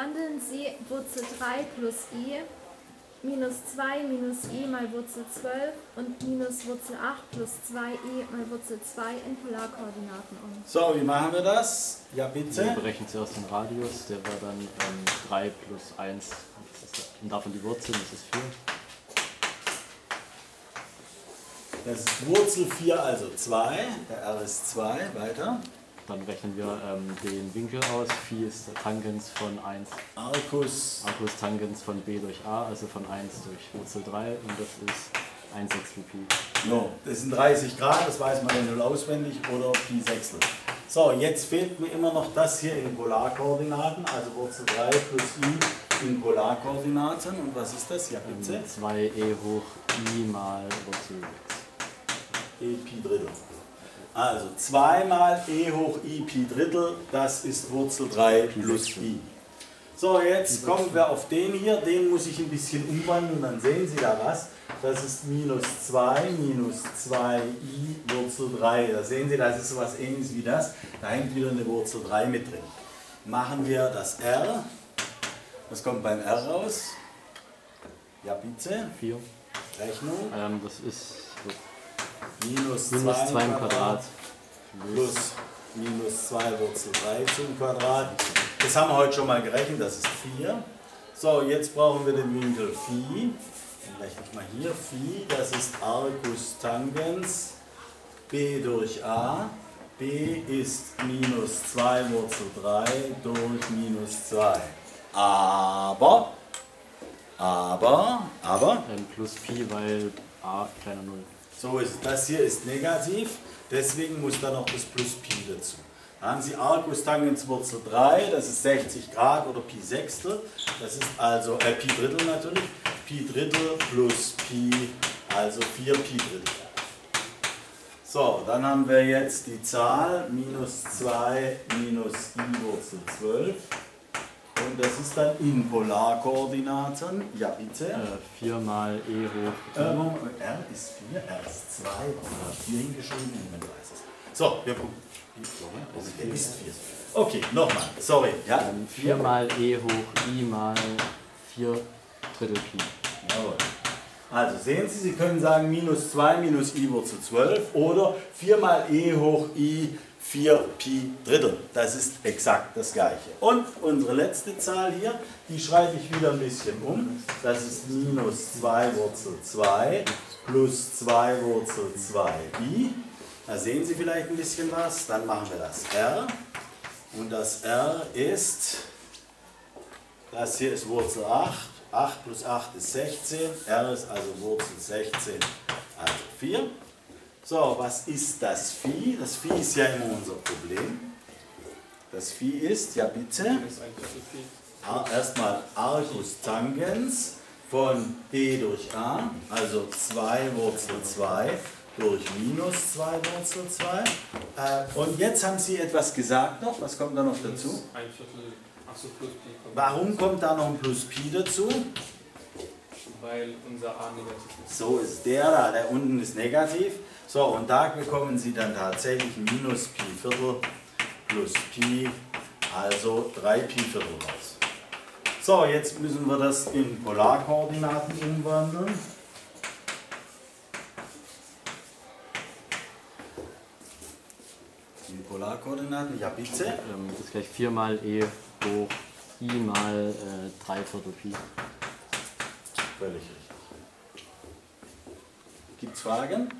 Wandeln Sie Wurzel 3 plus i minus 2 minus i mal Wurzel 12 und minus Wurzel 8 plus 2i mal Wurzel 2 in Polarkoordinaten um. So, wie machen wir das? Ja, bitte. Wir berechnen zuerst den Radius, der wäre dann ähm, 3 plus 1, das ist, und davon die Wurzel, das ist 4. Das ist Wurzel 4, also 2. Der R ist 2. Weiter. Dann rechnen wir ähm, den Winkel aus. Phi ist Tangens von 1. Arcus. Arcus Tangens von b durch a, also von 1 durch Wurzel 3 und das ist 1 Sechstel Pi. No, das sind 30 Grad, das weiß man ja null auswendig, oder Pi Sechstel. So, jetzt fehlt mir immer noch das hier in Polarkoordinaten, also Wurzel 3 plus i in Polarkoordinaten. Und was ist das? Ja, bitte. Ähm, 2e hoch i mal Wurzel 6. e Pi Drittel. Also 2 mal e hoch i Pi Drittel, das ist Wurzel 3 plus i. So, jetzt kommen wir auf den hier, den muss ich ein bisschen umwandeln, dann sehen Sie da was. Das ist minus 2 minus 2i Wurzel 3. Da sehen Sie, das ist so was ähnliches wie das. Da hängt wieder eine Wurzel 3 mit drin. Machen wir das r. Was kommt beim r raus? Ja, bitte. 4. Rechnung. Ähm, das ist Minus minus 2 2 im Quadrat. plus minus 2 Wurzel 3 zum Quadrat. Das haben wir heute schon mal gerechnet, das ist 4. So, jetzt brauchen wir den Winkel Phi. Dann rechne ich mal hier. Phi, das ist Arcus Tangens b durch a. b ist minus 2 Wurzel 3 durch minus 2. Aber, aber, aber, Ähm, plus Pi, weil a kleiner 0. So ist es. Das hier ist negativ, deswegen muss da noch das plus Pi dazu. Da haben Sie Arcus Tangens Wurzel 3, das ist 60 Grad oder Pi Sechstel. Das ist also äh, Pi Drittel natürlich. Pi Drittel plus Pi, also 4 Pi Drittel. So, dann haben wir jetzt die Zahl minus 2 minus i Wurzel 12. Und das ist dann in Polarkoordinaten. Ja, bitte. Äh, 4 mal e hoch. Ähm, R ist 4, R ist 2. Warum habe ich 4 hingeschrieben? Niemand weiß es. So, wir gucken. Also der ist 4. Okay, nochmal. Sorry. Ja, Ähm, 4 mal e hoch i mal 4 Drittel Pi. Jawohl. Also sehen Sie, Sie können sagen minus 2 minus i Wurzel 12 oder 4 mal e hoch i 4 Pi Drittel. Das ist exakt das gleiche. Und unsere letzte Zahl hier, die schreibe ich wieder ein bisschen um. Das ist minus 2 Wurzel 2 plus 2 Wurzel 2 i. Da sehen Sie vielleicht ein bisschen was. Dann machen wir das r. Und das r ist, das hier ist Wurzel 8. 8 plus 8 ist 16. r ist also Wurzel 16, also 4. So, was ist das Phi? Das Phi ist ja immer unser Problem. Das Phi ist, ja bitte, A- erstmal Arcus Tangens von b durch a, also 2 Wurzel 2 durch minus 2 Wurzel 2. Äh, und jetzt haben Sie etwas gesagt noch, was kommt da noch dazu? Warum kommt da noch ein plus Pi dazu? Weil unser A negativ ist. So ist der da, der unten ist negativ. So, und da bekommen Sie dann tatsächlich minus Pi Viertel plus Pi, also 3 Pi Viertel raus. So, jetzt müssen wir das in Polarkoordinaten umwandeln. In Polarkoordinaten, ja bitte. Ähm, das ist gleich 4 mal e hoch i mal äh, 3 Viertel Pi. Völlig richtig. Gibt es Fragen?